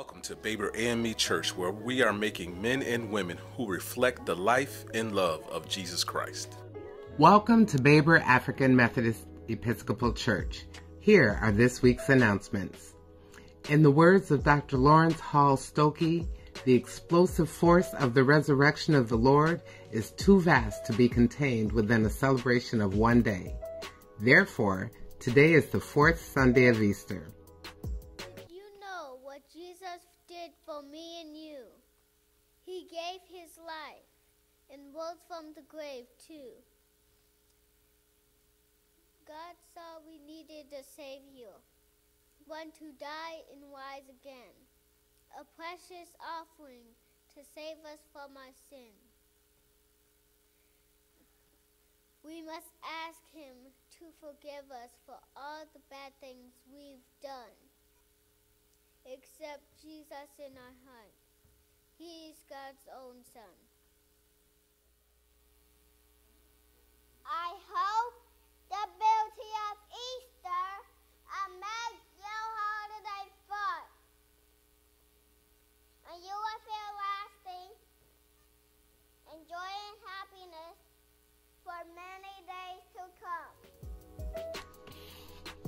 Welcome to Baber AME Church, where we are making men and women who reflect the life and love of Jesus Christ. Welcome to Baber African Methodist Episcopal Church. Here are this week's announcements. In the words of Dr. Laurence Hull Stookey, the explosive force of the resurrection of the Lord is too vast to be contained within a celebration of one day. Therefore, today is the fourth Sunday of Easter. For me and you. He gave his life and rose from the grave too. God saw we needed a Savior, one to die and rise again, a precious offering to save us from our sin. We must ask Him to forgive us for all the bad things we've done. Accept Jesus in our heart. He is God's own Son. I hope the beauty of Easter will make your holiday fun. And you will feel lasting enjoy and happiness for many days to come.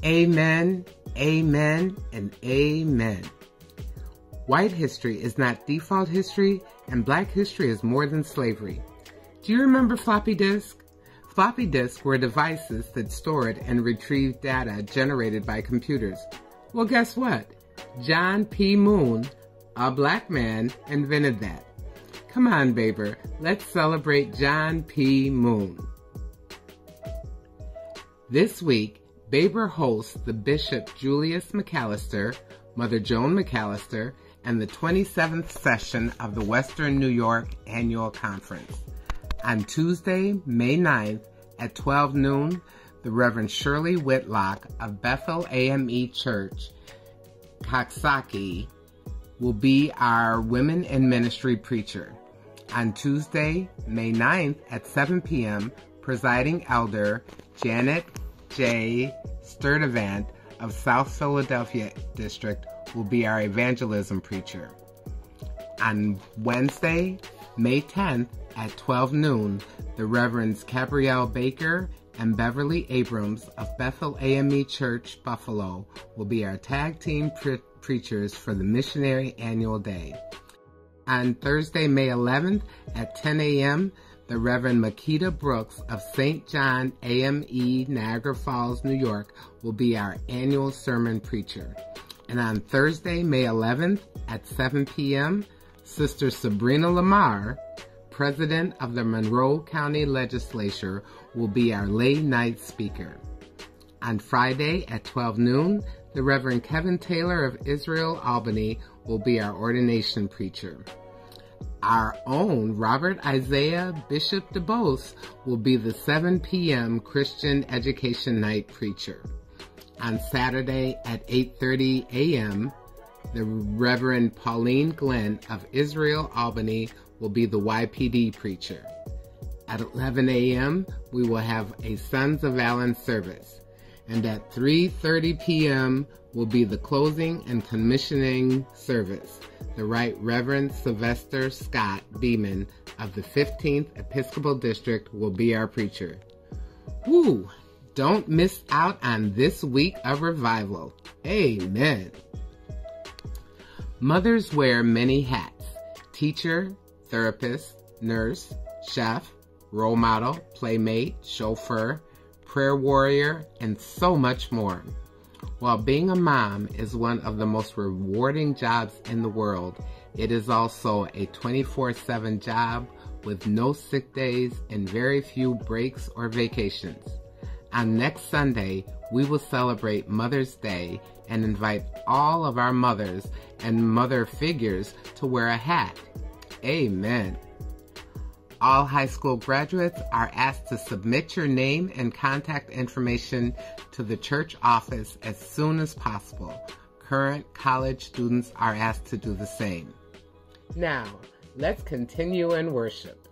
Amen, amen, and amen. White history is not default history, and black history is more than slavery. Do you remember floppy disk? Floppy disks were devices that stored and retrieved data generated by computers. Well, guess what? John P. Moon, a black man, invented that. Come on, Baber, let's celebrate John P. Moon. This week, Baber hosts the Bishop Julius McAllister, Mother Joan McAllister, and the 27th session of the Western New York Annual Conference. On Tuesday, May 9th at 12 noon, the Reverend Shirley Whitlock of Bethel AME Church, Coxsackie, will be our Women in Ministry preacher. On Tuesday, May 9th at 7 p.m., presiding elder Janet J. Sturdivant of South Philadelphia District will be our evangelism preacher. On Wednesday, May 10th at 12 noon, the Reverends Gabrielle Baker and Beverly Abrams of Bethel AME Church, Buffalo, will be our tag team pre- preachers for the Missionary Annual Day. On Thursday, May 11th at 10 a.m., the Reverend Makita Brooks of St. John AME, Niagara Falls, New York, will be our annual sermon preacher. And on Thursday, May 11th at 7 p.m., Sister Sabrina LaMar, President of the Monroe County Legislature, will be our lay night speaker. On Friday at 12 noon, the Reverend Kevin Taylor of Israel Albany will be our ordination preacher. Our own Robert Isaiah Bishop DeBose will be the 7 p.m. Christian Education Night preacher. On Saturday at 8:30 a.m., the Reverend Pauline Glenn of Israel Albany will be the YPD preacher. At 11 a.m., we will have a Sons of Allen service. And at 3:30 p.m. will be the closing and commissioning service. The Right Reverend Sylvester Scott Beaman of the 15th Episcopal District will be our preacher. Woo! Don't miss out on this week of revival. Amen. Mothers wear many hats teacher, therapist, nurse, chef, role model, playmate, chauffeur, prayer warrior, and so much more. While being a mom is one of the most rewarding jobs in the world, it is also a 24 7 job with no sick days and very few breaks or vacations. On next Sunday, we will celebrate Mother's Day and invite all of our mothers and mother figures to wear a hat. Amen. All high school graduates are asked to submit your name and contact information to the church office as soon as possible. Current college students are asked to do the same. Now, let's continue in worship.